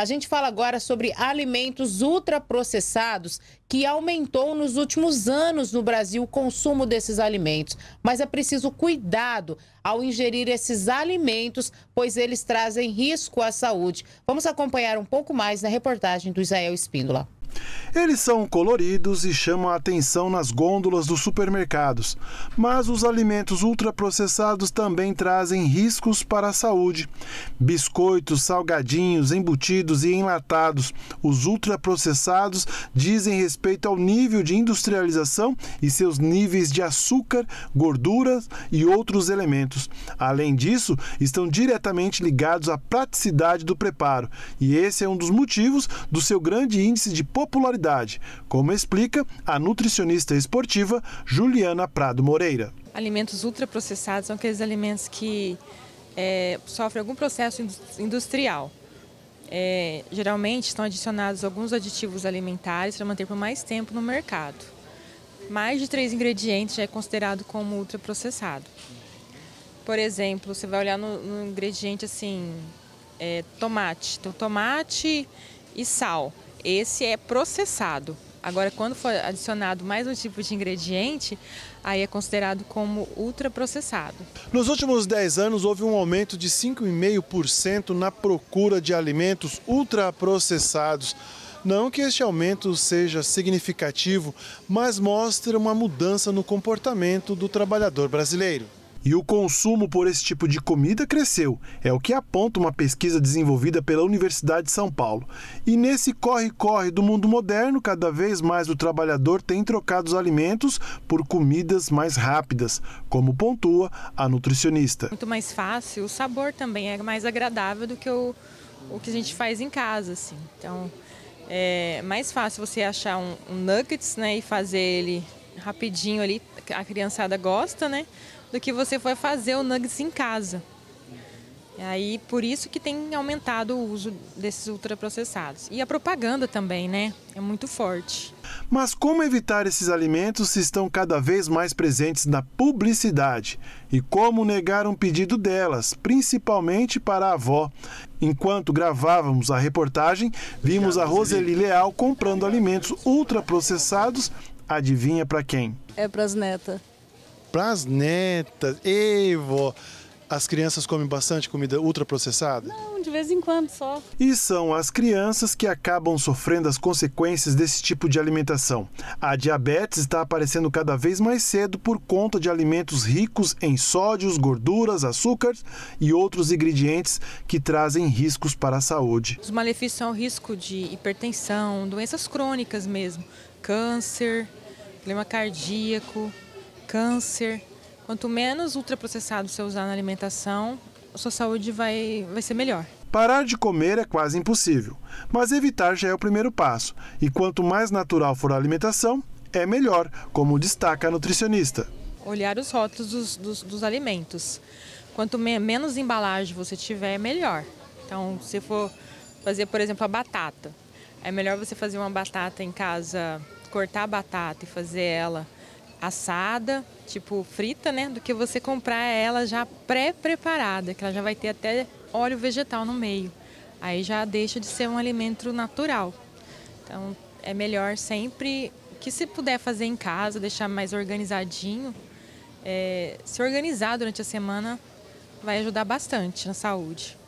A gente fala agora sobre alimentos ultraprocessados, que aumentou nos últimos anos no Brasil o consumo desses alimentos. Mas é preciso cuidado ao ingerir esses alimentos, pois eles trazem risco à saúde. Vamos acompanhar um pouco mais na reportagem do Israel Espíndola. Eles são coloridos e chamam a atenção nas gôndolas dos supermercados, mas os alimentos ultraprocessados também trazem riscos para a saúde. Biscoitos, salgadinhos, embutidos e enlatados, os ultraprocessados dizem respeito ao nível de industrialização e seus níveis de açúcar, gorduras e outros elementos. Além disso, estão diretamente ligados à praticidade do preparo, e esse é um dos motivos do seu grande índice de popularidade, como explica a nutricionista esportiva Juliana Prado Moreira. Alimentos ultraprocessados são aqueles alimentos que é, sofrem algum processo industrial. É, geralmente estão adicionados alguns aditivos alimentares para manter por mais tempo no mercado. Mais de três ingredientes já é considerado como ultraprocessado. Por exemplo, você vai olhar no, no ingrediente assim, é, tomate. Então, tomate e sal esse é processado. Agora, quando for adicionado mais um tipo de ingrediente, aí é considerado como ultraprocessado. Nos últimos 10 anos, houve um aumento de 5,5% na procura de alimentos ultraprocessados. Não que este aumento seja significativo, mas mostra uma mudança no comportamento do trabalhador brasileiro. E o consumo por esse tipo de comida cresceu, é o que aponta uma pesquisa desenvolvida pela Universidade de São Paulo. E nesse corre-corre do mundo moderno, cada vez mais o trabalhador tem trocado os alimentos por comidas mais rápidas, como pontua a nutricionista. Muito mais fácil, o sabor também é mais agradável do que o, o que a gente faz em casa, assim. Então, é mais fácil você achar um, um nuggets, né, e fazer ele rapidinho ali, a criançada gosta, né? Do que você foi fazer o nuggets em casa. E aí, por isso que tem aumentado o uso desses ultraprocessados. E a propaganda também, né? É muito forte. Mas como evitar esses alimentos se estão cada vez mais presentes na publicidade? E como negar um pedido delas, principalmente para a avó? Enquanto gravávamos a reportagem, vimos a Roseli Leal comprando alimentos ultraprocessados. Adivinha para quem? É para as netas para as netas. Ei, vó, as crianças comem bastante comida ultraprocessada? Não, de vez em quando só. E são as crianças que acabam sofrendo as consequências desse tipo de alimentação. A diabetes está aparecendo cada vez mais cedo por conta de alimentos ricos em sódios, gorduras, açúcares e outros ingredientes que trazem riscos para a saúde. Os malefícios são o risco de hipertensão, doenças crônicas mesmo, câncer, problema cardíaco, câncer. Quanto menos ultraprocessado você usar na alimentação, a sua saúde vai, vai ser melhor. Parar de comer é quase impossível, mas evitar já é o primeiro passo. E quanto mais natural for a alimentação, é melhor, como destaca a nutricionista. Olhar os rótulos dos, dos, dos alimentos. Quanto me, menos embalagem você tiver, é melhor. Então, se for fazer, por exemplo, a batata, é melhor você fazer uma batata em casa, cortar a batata e fazer ela assada, tipo frita, né? Do que você comprar ela já pré-preparada, que ela já vai ter até óleo vegetal no meio. Aí já deixa de ser um alimento natural. Então é melhor sempre que se puder fazer em casa, deixar mais organizadinho, é, se organizar durante a semana vai ajudar bastante na saúde.